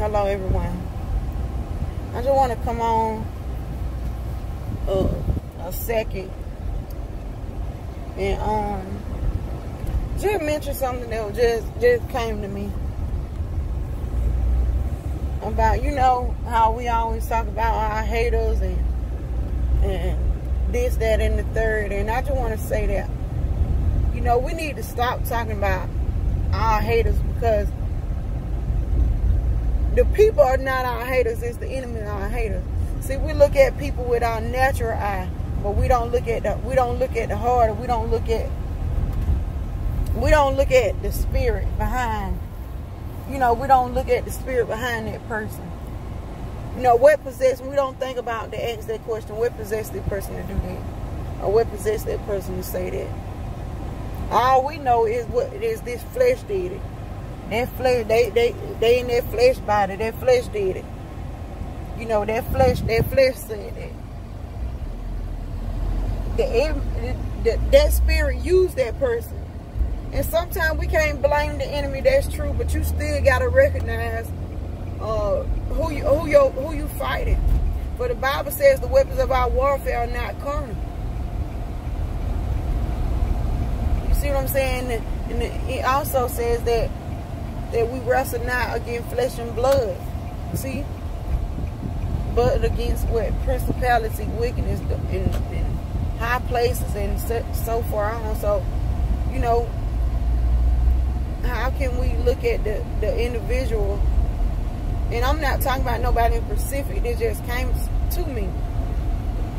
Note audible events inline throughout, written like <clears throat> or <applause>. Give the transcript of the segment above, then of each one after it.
Hello, everyone. I just want to come on uh, a second and um just mention something that just just came to me about you know how we always talk about our haters and and this that and the third and I just want to say that you know we need to stop talking about our haters because the people are not our haters, it's the enemy our haters. See, we look at people with our natural eye, but we don't look at the we don't look at the heart, we don't look at we don't look at the spirit behind. You know, we don't look at the spirit behind that person. You know, what possessed we don't think about to ask that question, what possessed that person to do that? Or what possessed that person to say that? All we know is what is this flesh did it. That flesh, they, they, they in their flesh body. That flesh did it. You know, that flesh, that flesh said that. The, the, that spirit used that person. And sometimes we can't blame the enemy. That's true, but you still gotta recognize uh, who you who you who you fighting. For the Bible says the weapons of our warfare are not carnal. You see what I'm saying? And it also says that that we wrestle not against flesh and blood. See? But against what? Principality, wickedness in, in high places and so far on. So, you know, how can we look at the, the individual? And I'm not talking about nobody in specific. It just came to me.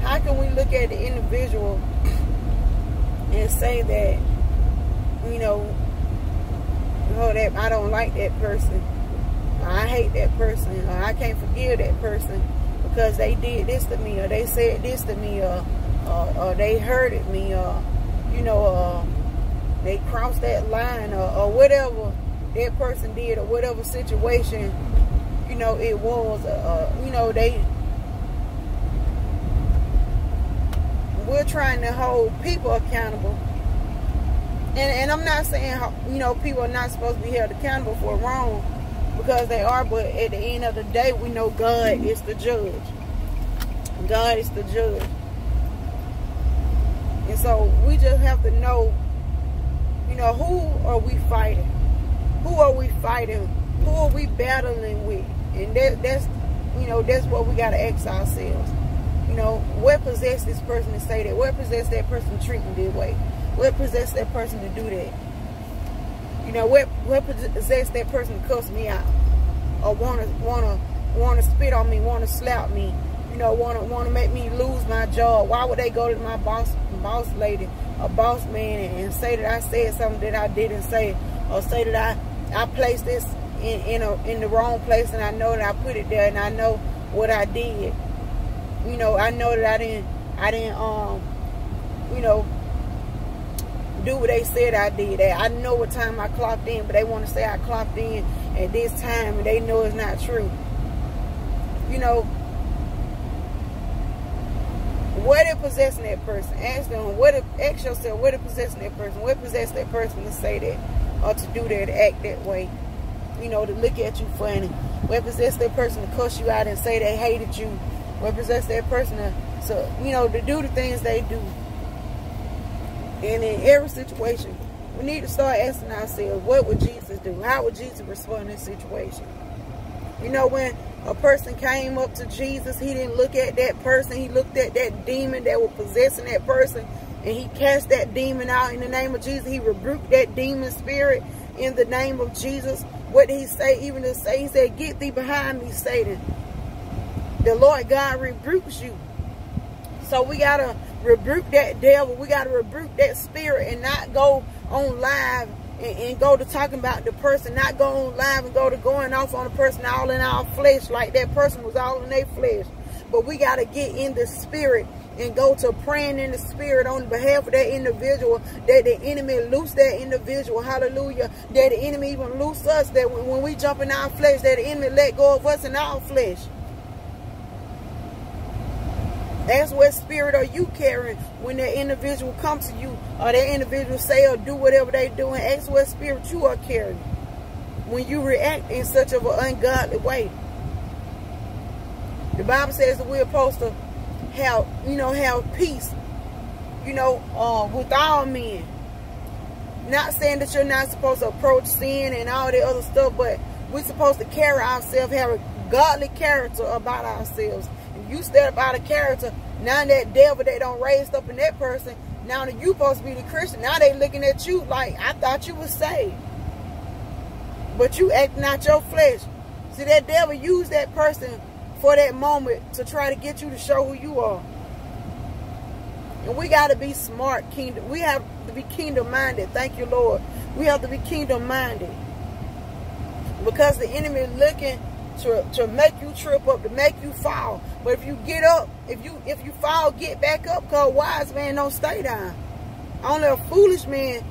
How can we look at the individual <clears throat> and say that, you know, oh, that I don't like that person. I hate that person. Or I can't forgive that person because they did this to me or they said this to me or, or, or they hurted me or, you know, uh, they crossed that line or, or whatever that person did or whatever situation, you know, it was, uh, you know, they, we're trying to hold people accountable and, and I'm not saying, you know, people are not supposed to be held accountable for wrong because they are, but at the end of the day, we know God is the judge. God is the judge. And so we just have to know, you know, who are we fighting? Who are we fighting? Who are we battling with? And that, that's, you know, that's what we got to ask ourselves. You know, what possessed this person to say that? What possessed that person to treat me this way? What possessed that person to do that? You know, what what possessed that person to cuss me out? Or wanna wanna wanna spit on me, wanna slap me, you know, wanna wanna make me lose my job. Why would they go to my boss boss lady a boss man and, and say that I said something that I didn't say or say that I I placed this in in, a, in the wrong place and I know that I put it there and I know what I did. You know, I know that I didn't I didn't um you know do what they said I did. I know what time I clocked in, but they want to say I clocked in at this time, and they know it's not true. You know, what is possessing that person? Ask them, what it, ask yourself, what it possessing that person? What possessed that person to say that, or to do that, to act that way? You know, to look at you funny. What possessed that person to cuss you out and say they hated you? What possessed that person to, so, you know, to do the things they do? And in every situation, we need to start asking ourselves, what would Jesus do? How would Jesus respond in this situation? You know, when a person came up to Jesus, he didn't look at that person. He looked at that demon that was possessing that person. And he cast that demon out in the name of Jesus. He rebuked that demon spirit in the name of Jesus. What did he say? Even to say, he said, get thee behind me, Satan. The Lord God rebukes you. So we got to rebuke that devil. We got to rebuke that spirit and not go on live and, and, go to talking about the person, not go on live and go to going off on the person all in our flesh like that person was all in their flesh. But we got to get in the spirit and go to praying in the spirit on behalf of that individual, that the enemy loose that individual, hallelujah, that the enemy even loose us, that when we jump in our flesh, that the enemy let go of us in our flesh. Ask what spirit are you carrying when that individual comes to you or that individual say or do whatever they doing. Ask what spirit you are carrying. when you react in such of an ungodly way. The Bible says that we're supposed to have, you know, have peace, you know, uh, with all men. Not saying that you're not supposed to approach sin and all the other stuff, but we're supposed to carry ourselves, have a godly character about ourselves. You step out of character, now that devil they don't raised up in that person, now that you supposed to be the Christian, now they looking at you like, I thought you was saved. But you acting out your flesh. See, that devil used that person for that moment to try to get you to show who you are. And we got to be smart kingdom. We have to be kingdom minded. Thank you, Lord. We have to be kingdom minded. Because the enemy looking to, to make you trip up, to make you fall. But if you get up, if you if you fall, get back up, because wise man don't stay down. Only a foolish man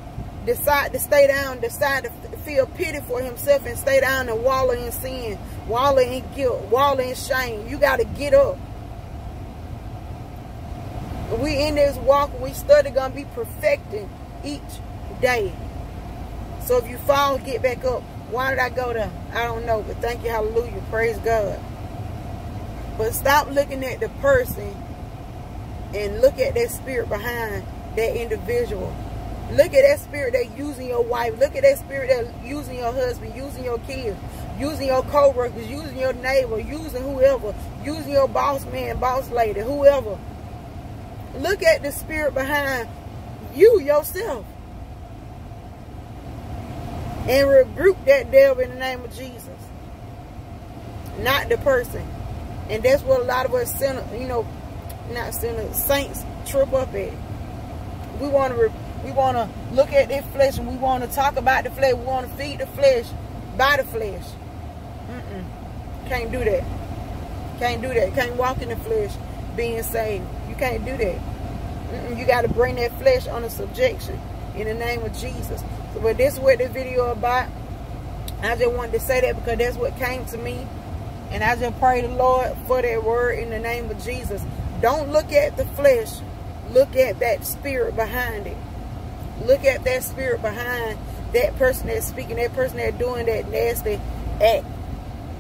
decide to stay down, decide to feel pity for himself and stay down and wallow in sin, wallow in guilt, wallow in shame. You got to get up. We in this walk, we study going to be perfecting each day. So if you fall, get back up. Why did I go there? I don't know, but thank you, hallelujah, praise God. But stop looking at the person and look at that spirit behind that individual. Look at that spirit that using your wife. Look at that spirit that using your husband, using your kids, using your co-workers, using your neighbor, using whoever, using your boss man, boss lady, whoever. Look at the spirit behind you yourself. And rebuke that devil in the name of Jesus. Not the person. And that's what a lot of us sinners, you know, not sinners, saints trip up at. We want to we want to look at this flesh and we want to talk about the flesh. We want to feed the flesh by the flesh. Mm-mm. Can't do that. Can't do that. Can't walk in the flesh being saved. You can't do that. Mm-mm. You got to bring that flesh under subjection in the name of Jesus. But this is what this video about. I just wanted to say that because that's what came to me. And I just pray the Lord for that word in the name of Jesus. Don't look at the flesh. Look at that spirit behind it. Look at that spirit behind that person that's speaking, that person that's doing that nasty act.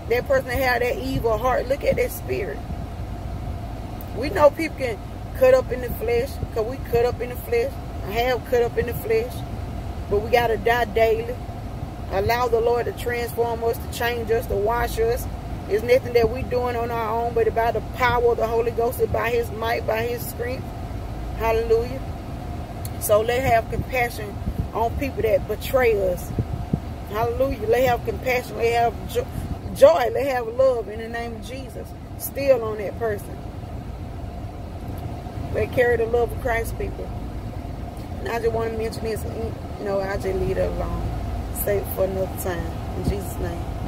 That person that have that evil heart. Look at that spirit. We know people can cut up in the flesh because we cut up in the flesh. I have cut up in the flesh. But we got to die daily. Allow the Lord to transform us, to change us, to wash us. It's nothing that we're doing on our own, but by the power of the Holy Ghost by his might, by his strength. Hallelujah. So let have compassion on people that betray us. Hallelujah. Let have compassion. Let have jo joy. Let have love in the name of Jesus. Still on that person. They carry the love of Christ, people. I just want to mention this. You know, I just leave it alone. Save it for another time. In Jesus' name.